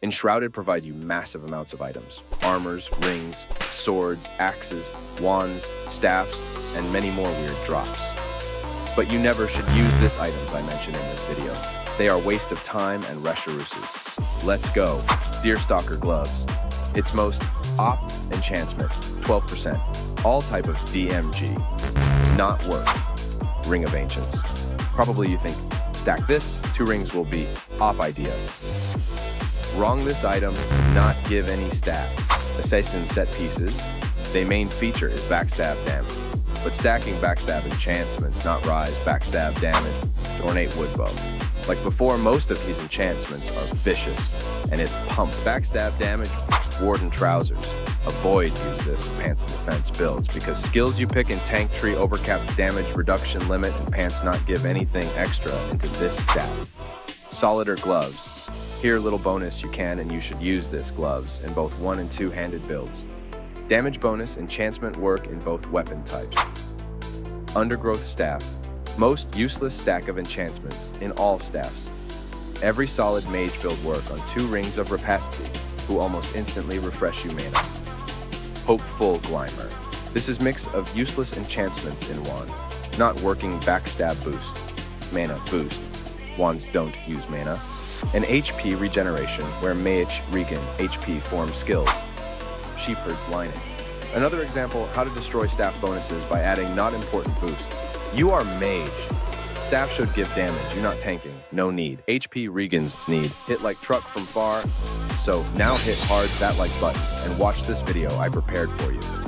Enshrouded provide you massive amounts of items. Armors, rings, swords, axes, wands, staffs, and many more weird drops. But you never should use this items I mentioned in this video. They are waste of time and Reshiruses. Let's go. Deerstalker gloves. Its most op enchantment, 12%. All type of DMG. Not work. Ring of Ancients. Probably you think, stack this, two rings will be op idea. Wrong this item, not give any stats. Assassin set pieces, their main feature is backstab damage. But stacking backstab enchantments, not rise backstab damage ornate woodbow. Like before, most of his enchantments are vicious, and it pump backstab damage, warden trousers. Avoid use this pants and defense builds because skills you pick in tank tree overcap damage reduction limit and pants not give anything extra into this stat. Solider gloves. Here, little bonus you can and you should use this gloves in both one and two handed builds. Damage bonus, enchantment work in both weapon types. Undergrowth staff. Most useless stack of enchantments in all staffs. Every solid mage build work on two rings of rapacity, who almost instantly refresh you mana. Hopeful Glimmer. This is mix of useless enchantments in one, not working backstab boost. Mana boost. Wands don't use mana and HP regeneration, where mage regen HP form skills. Shepherd's lining. Another example, how to destroy staff bonuses by adding not important boosts. You are mage. Staff should give damage, you're not tanking, no need. HP regens need. Hit like truck from far, so now hit hard that like button and watch this video I prepared for you.